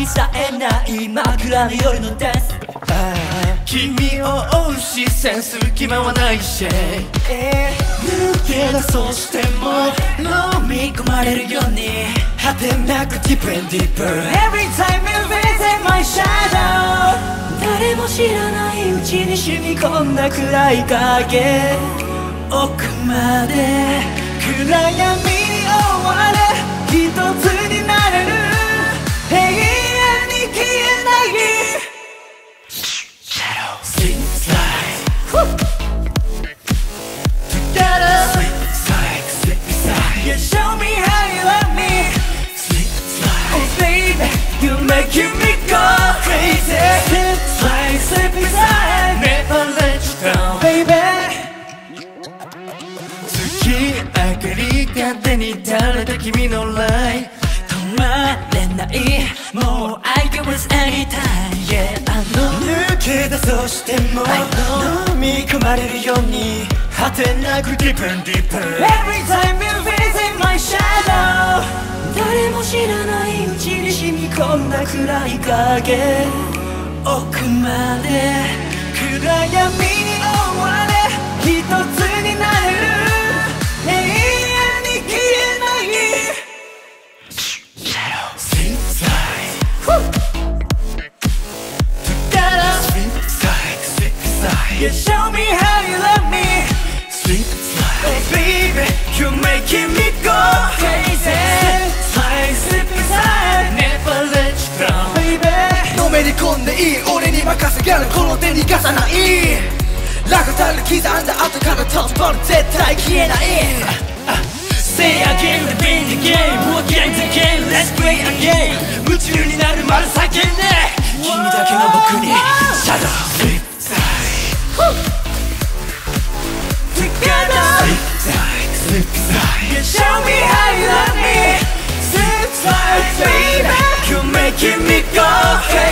りさえない枕の夜のダンス君を追う視線する気間はないし、えー、抜け出そうしても飲み込まれるように。果てなく deep and deeper Every time you visit my shadow 誰も知らないうちに染み込んだ暗い影。奥まで暗闇に追われ。一つ me how you love me Sleep slide Oh baby You making me go crazy Slip slide slip inside Never let you down Baby 月明かり勝手に垂れた君のライ止まれないもう I can was anytime Yeah I know 抜け出そうしても I know 飲み込まれるように果てなく deep and deeper Every time you visit my shadow 誰も知らないうちに染み込んだ暗い影奥まで暗闇に追われ一つになれる永遠に消えない君だけの僕にシャドウ。Show me how you love me. Slip slide, baby. You're making me go. Crazy